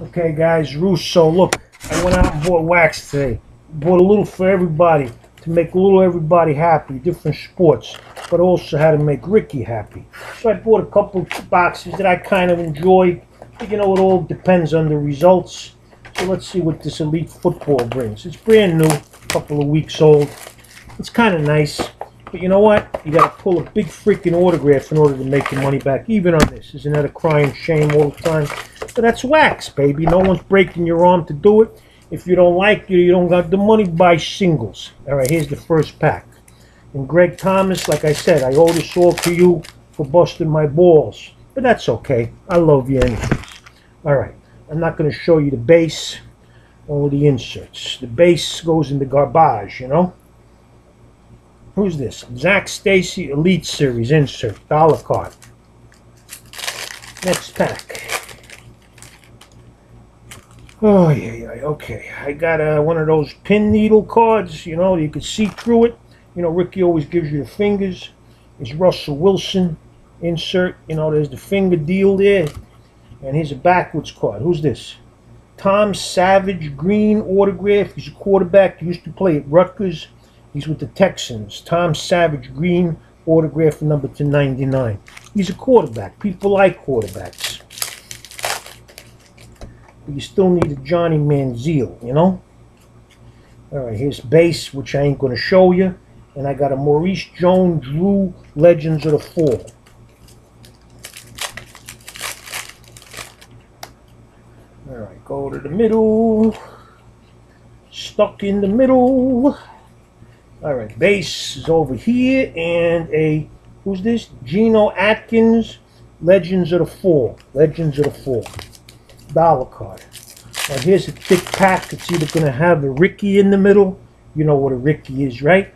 Okay, guys, Russo, look, I went out and bought wax today. Bought a little for everybody to make a little everybody happy, different sports, but also how to make Ricky happy. So I bought a couple boxes that I kind of enjoy. You know, it all depends on the results. So let's see what this Elite Football brings. It's brand new, a couple of weeks old. It's kind of nice. But you know what? You got to pull a big freaking autograph in order to make your money back, even on this. Isn't that a crying shame all the time? But that's wax, baby. No one's breaking your arm to do it. If you don't like it, you don't got the money, buy singles. All right, here's the first pack. And Greg Thomas, like I said, I owe this all to you for busting my balls. But that's okay. I love you anyways. All right, I'm not going to show you the base, only the inserts. The base goes in the garbage, you know? Who's this? Zac Stacy Elite Series insert, dollar card. Next pack. Oh, yeah, yeah, okay. I got uh, one of those pin needle cards, you know, you can see through it. You know, Ricky always gives you the fingers. It's Russell Wilson insert. You know, there's the finger deal there. And here's a backwards card. Who's this? Tom Savage Green autograph. He's a quarterback. He used to play at Rutgers. He's with the Texans. Tom Savage Green autograph number to 99. He's a quarterback. People like quarterbacks. But you still need a Johnny Manziel, you know? All right, here's base, which I ain't going to show you. And I got a Maurice Jones-Drew Legends of the Fall. All right, go to the middle. Stuck in the middle. All right, base is over here, and a who's this? Geno Atkins, Legends of the Fall. Legends of the Fall. Dollar card. Now here's a thick pack. It's either gonna have a Ricky in the middle. You know what a Ricky is, right?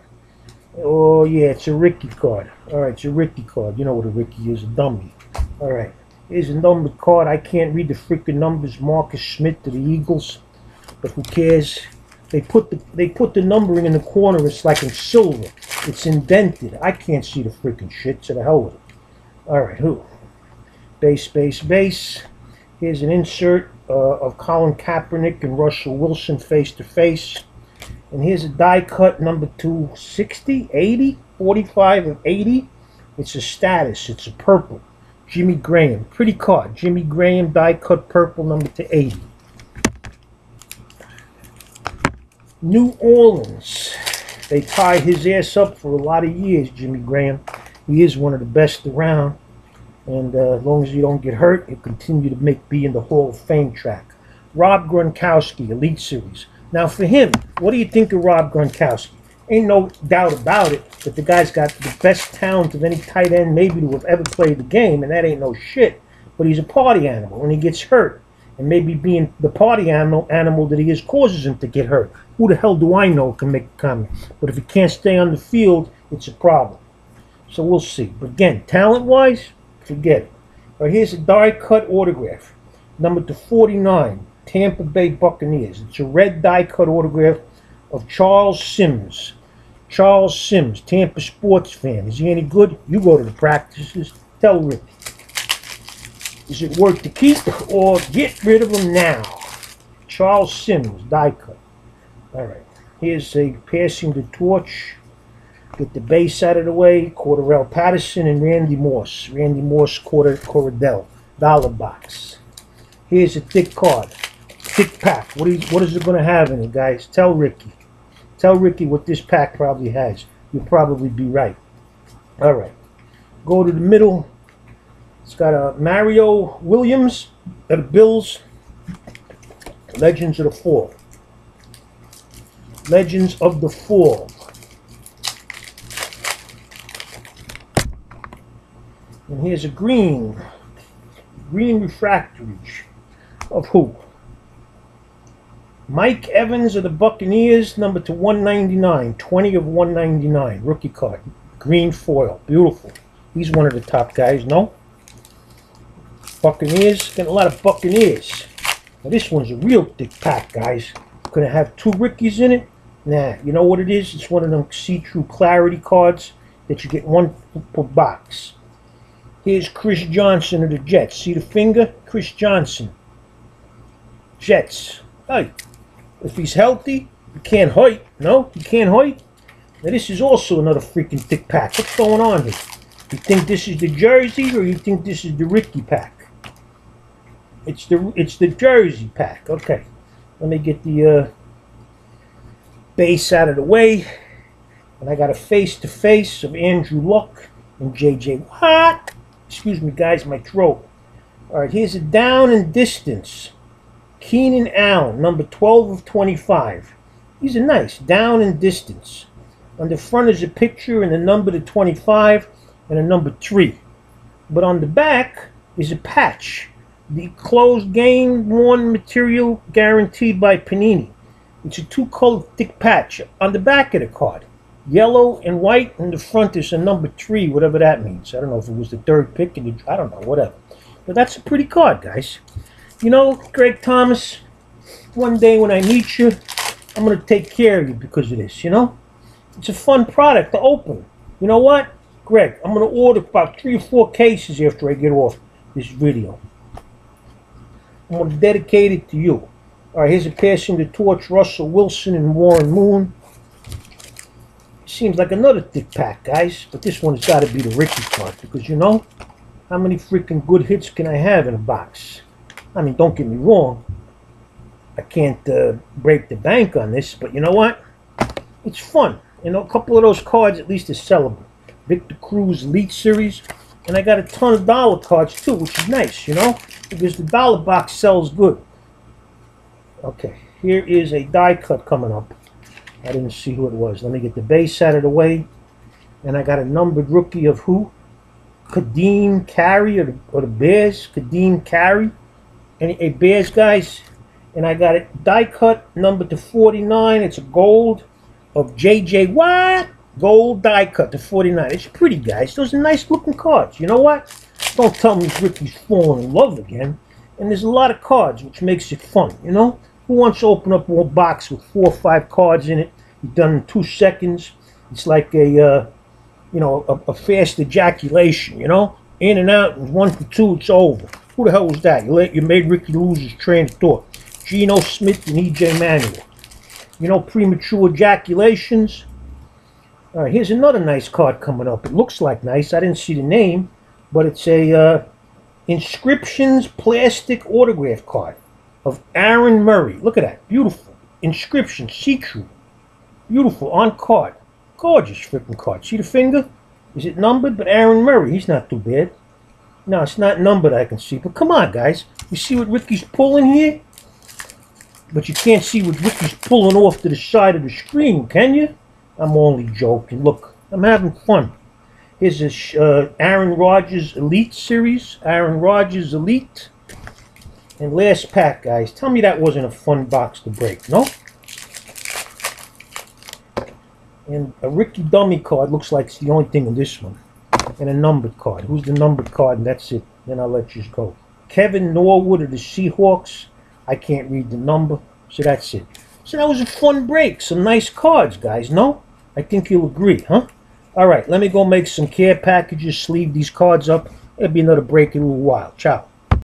Oh yeah, it's a Ricky card. All right, it's a Ricky card. You know what a Ricky is, a dummy. All right. Here's a numbered card. I can't read the freaking numbers. Marcus Smith to the Eagles, but who cares? They put the they put the numbering in the corner. It's like in silver. It's indented. I can't see the freaking shit. To the hell with it. All right, who? Base, base, base. Here's an insert uh, of Colin Kaepernick and Russell Wilson face to face. And here's a die cut number 260, 80, 45 of 80. It's a status. It's a purple. Jimmy Graham. Pretty card. Jimmy Graham die cut purple number to 80. New Orleans. They tied his ass up for a lot of years, Jimmy Graham. He is one of the best around. And uh, as long as you don't get hurt, he'll continue to make be in the Hall of Fame track. Rob Gronkowski, Elite Series. Now for him, what do you think of Rob Gronkowski? Ain't no doubt about it that the guy's got the best talent of any tight end maybe to have ever played the game, and that ain't no shit. But he's a party animal, and he gets hurt. And maybe being the party animal, animal that he is causes him to get hurt. Who the hell do I know can make a comment? But if he can't stay on the field, it's a problem. So we'll see. But again, talent-wise, forget it. All right, here's a die-cut autograph, number to 49, Tampa Bay Buccaneers. It's a red die-cut autograph of Charles Sims. Charles Sims, Tampa sports fan. Is he any good? You go to the practices. Tell Rick. Is it worth to keep or get rid of them now? Charles Sims, die cut. All right. Here's a passing the torch. Get the base out of the way. Cordarrelle Patterson and Randy Moss. Randy Moss, Quarter Cordell. Dollar box. Here's a thick card. Thick pack. What is, what is it going to have in it, guys? Tell Ricky. Tell Ricky what this pack probably has. You'll probably be right. All right. Go to the middle. It's got a Mario Williams the Bills. Legends of the Fall. Legends of the Fall. And here's a green. Green refractories. Of who? Mike Evans of the Buccaneers, number to 199. 20 of 199. Rookie card. Green foil. Beautiful. He's one of the top guys, no? Buccaneers. Got a lot of Buccaneers. Now this one's a real thick pack, guys. Gonna have two Rickies in it. Nah, you know what it is? It's one of them see-through clarity cards that you get one per box. Here's Chris Johnson of the Jets. See the finger? Chris Johnson. Jets. Hey, if he's healthy, he can't hurt. No, he can't hurt. Now this is also another freaking thick pack. What's going on here? You think this is the jersey or you think this is the Ricky pack? It's the it's the jersey pack. Okay. Let me get the uh, base out of the way. And I got a face-to-face of Andrew Luck and J.J. Watt. Excuse me, guys, my throat. All right, here's a down and distance. Keenan Allen, number 12 of 25. These are nice, down and distance. On the front is a picture and a number to 25 and a number 3. But on the back is a patch. The closed game worn material guaranteed by Panini. It's a two-color thick patch on the back of the card. Yellow and white, and the front is a number 3, whatever that means. I don't know if it was the third pick, and I don't know, whatever. But that's a pretty card, guys. You know, Greg Thomas, one day when I meet you, I'm going to take care of you because of this, you know? It's a fun product to open. You know what? Greg, I'm going to order about three or four cases after I get off this video. I'm going to dedicate it to you. All right, here's a passing the torch, Russell Wilson and Warren Moon. Seems like another thick pack, guys. But this one's got to be the Ricky card because, you know, how many freaking good hits can I have in a box? I mean, don't get me wrong. I can't uh, break the bank on this, but you know what? It's fun. You know, a couple of those cards at least are sellable. Victor Cruz Elite Series. And I got a ton of dollar cards too, which is nice, you know, because the dollar box sells good. Okay, here is a die cut coming up. I didn't see who it was. Let me get the base out of the way. And I got a numbered rookie of who? Kadeem Carey or the, or the Bears. Kadeem Carey. Any a Bears guys? And I got it die cut number to 49. It's a gold of JJ Watt. Gold die cut to 49. It's pretty, guys. Those are nice looking cards. You know what? Don't tell me Ricky's falling in love again. And there's a lot of cards, which makes it fun, you know? Who wants to open up a box with four or five cards in it? You've done in two seconds. It's like a, uh, you know, a, a, fast ejaculation, you know? In and out, and one for two, it's over. Who the hell was that? You, let, you made Ricky lose his train of thought. Geno Smith and E.J. Manuel. You know, premature ejaculations. All right, here's another nice card coming up. It looks like nice. I didn't see the name, but it's a uh, inscriptions plastic autograph card of Aaron Murray. Look at that, beautiful inscription, see-through, beautiful on card, gorgeous freaking card. See the finger? Is it numbered? But Aaron Murray, he's not too bad. No, it's not numbered. I can see, but come on, guys. You see what Ricky's pulling here? But you can't see what Ricky's pulling off to the side of the screen, can you? I'm only joking. Look, I'm having fun. Here's this uh, Aaron Rodgers Elite Series. Aaron Rodgers Elite. And last pack, guys. Tell me that wasn't a fun box to break, no? And a Ricky dummy card looks like it's the only thing in this one. And a numbered card. Who's the numbered card? And that's it. Then I'll let you go. Kevin Norwood of the Seahawks. I can't read the number. So that's it. So that was a fun break. Some nice cards, guys, no? I think you'll agree, huh? All right, let me go make some care packages, sleeve these cards up. It'll be another break in a little while. Ciao.